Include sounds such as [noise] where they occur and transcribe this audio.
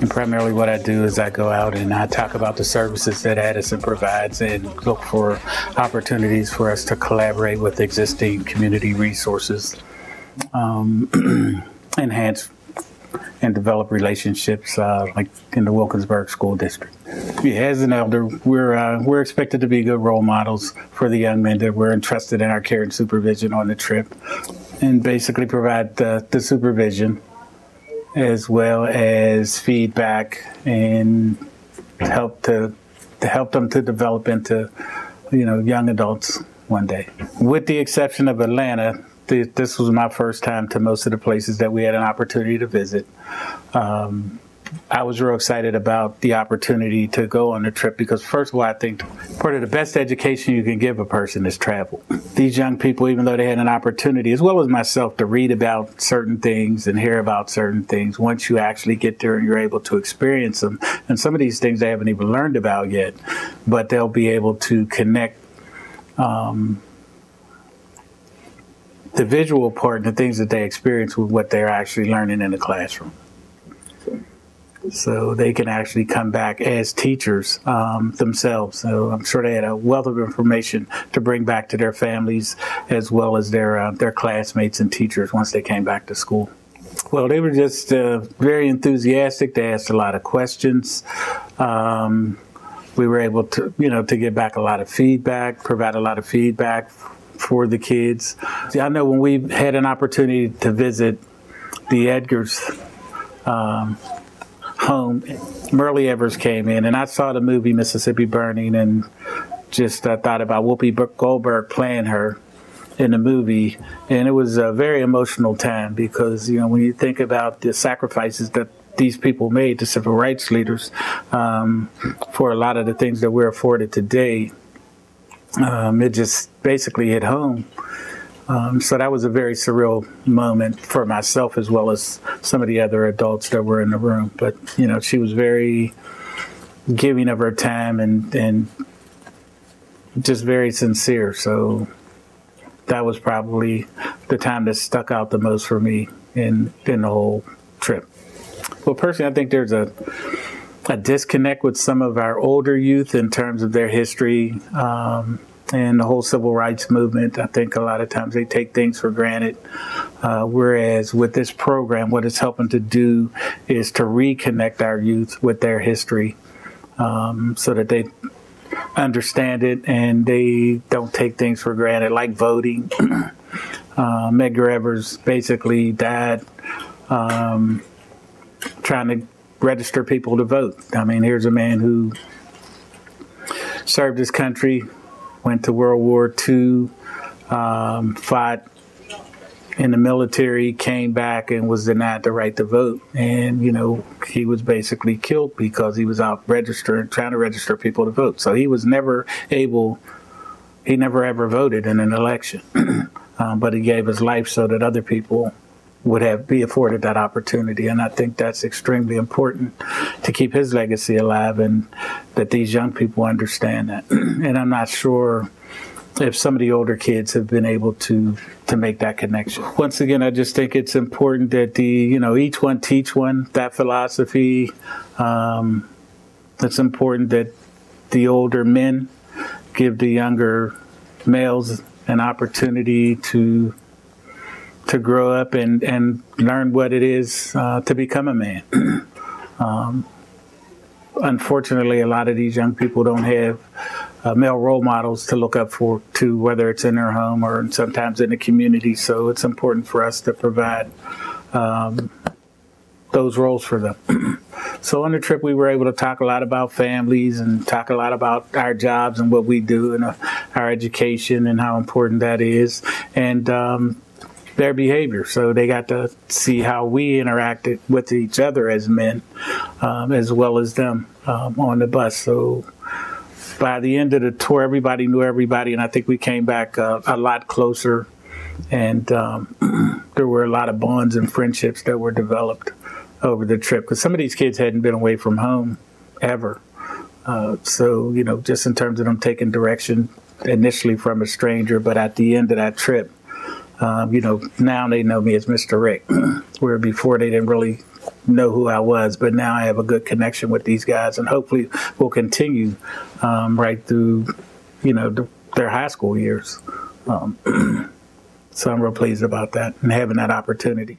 And primarily what I do is I go out and I talk about the services that Addison provides and look for opportunities for us to collaborate with existing community resources, um, [clears throat] enhance and develop relationships uh, like in the Wilkinsburg School District. Yeah, as an elder, we're uh, we're expected to be good role models for the young men that we're entrusted in our care and supervision on the trip, and basically provide the, the supervision as well as feedback and help to, to help them to develop into you know young adults one day. With the exception of Atlanta, this was my first time to most of the places that we had an opportunity to visit. Um, I was real excited about the opportunity to go on the trip because, first of all, I think part of the best education you can give a person is travel. These young people, even though they had an opportunity, as well as myself, to read about certain things and hear about certain things, once you actually get there and you're able to experience them, and some of these things they haven't even learned about yet, but they'll be able to connect. Um, the visual part and the things that they experience with what they're actually learning in the classroom so they can actually come back as teachers um, themselves. So I'm sure they had a wealth of information to bring back to their families as well as their uh, their classmates and teachers once they came back to school. Well, they were just uh, very enthusiastic. They asked a lot of questions. Um, we were able to, you know, to get back a lot of feedback, provide a lot of feedback for the kids. See, I know when we had an opportunity to visit the Edgars um, home, Myrlie Evers came in, and I saw the movie Mississippi Burning, and just uh, thought about Whoopi Goldberg playing her in the movie, and it was a very emotional time because you know when you think about the sacrifices that these people made, the civil rights leaders, um, for a lot of the things that we're afforded today, um, it just basically hit home. Um, so that was a very surreal moment for myself as well as some of the other adults that were in the room. But you know, she was very giving of her time and and just very sincere. So that was probably the time that stuck out the most for me in in the whole trip. Well, personally, I think there's a a disconnect with some of our older youth in terms of their history. Um, and the whole civil rights movement. I think a lot of times they take things for granted. Uh, whereas with this program, what it's helping to do is to reconnect our youth with their history um, so that they understand it and they don't take things for granted, like voting. [clears throat] uh, Medgar Evers basically died um, trying to register people to vote. I mean, here's a man who served his country went to World War II, um, fought in the military, came back and was denied the right to vote. And, you know, he was basically killed because he was out registering, trying to register people to vote. So he was never able, he never ever voted in an election. [clears throat] um, but he gave his life so that other people would have be afforded that opportunity. And I think that's extremely important to keep his legacy alive and that these young people understand that. [clears throat] and I'm not sure if some of the older kids have been able to to make that connection. Once again, I just think it's important that the you know each one teach one that philosophy. Um, it's important that the older men give the younger males an opportunity to to grow up and, and learn what it is uh, to become a man. [clears throat] um, unfortunately, a lot of these young people don't have uh, male role models to look up for, to whether it's in their home or sometimes in the community. So it's important for us to provide um, those roles for them. [clears throat] so on the trip, we were able to talk a lot about families and talk a lot about our jobs and what we do and uh, our education and how important that is. And um, their behavior. So they got to see how we interacted with each other as men, um, as well as them um, on the bus. So by the end of the tour, everybody knew everybody, and I think we came back uh, a lot closer. And um, [clears throat] there were a lot of bonds and friendships that were developed over the trip because some of these kids hadn't been away from home ever. Uh, so, you know, just in terms of them taking direction initially from a stranger, but at the end of that trip, um, you know, now they know me as Mr. Rick, [clears throat] where before they didn't really know who I was, but now I have a good connection with these guys, and hopefully will continue um, right through, you know, the, their high school years. Um, [clears throat] so I'm real pleased about that and having that opportunity.